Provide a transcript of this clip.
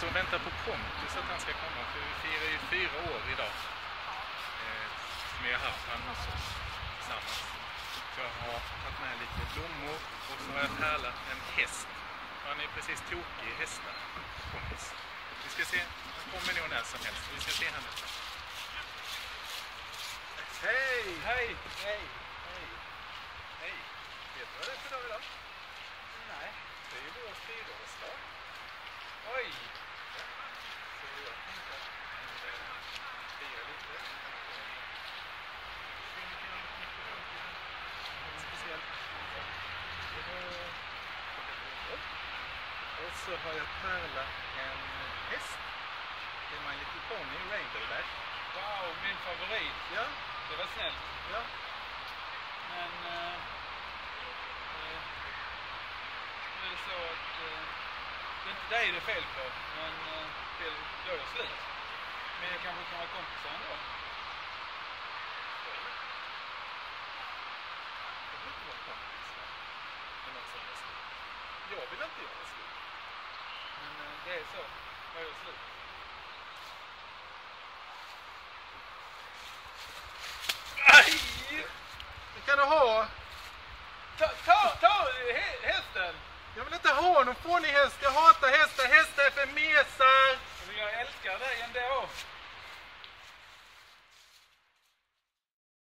Jag väntar på Pontus att han ska komma för vi firar ju fyra år idag. Eh, som vi har haft han hos oss tillsammans. Jag har tagit med lite blommor och så har jag pärlat en häst. Han är precis tokig i hästar, Pontus. Vi ska se, han kommer nog när som helst. Vi ska se han nu. Hej! Hej! Hej! Hej! Hej! Vet du vad det är för dag idag? Nej. Det är ju vår fyraårsdag. Oj! Så jag tänkte att eh, fira lite. Speciellt. Och så har jag pärlat en häst. Det är My Little Pony Rainbow Dash. Wow, min favorit. Ja, Det var snällt. ja. Men... Eh, eh, nu är det så att... Eh, det är inte dig det är fel på, men eh, det gör jag slut. Men jag kanske kan vara kompisar ändå. Jag vill inte vara kompis det är så. Jag gör slut. Aj! Det kan du ha. Ta, ta, ta hä- hästen! Jag vill inte ha någon fånig häst. Jag hatar hästar. Hästar är för mesar.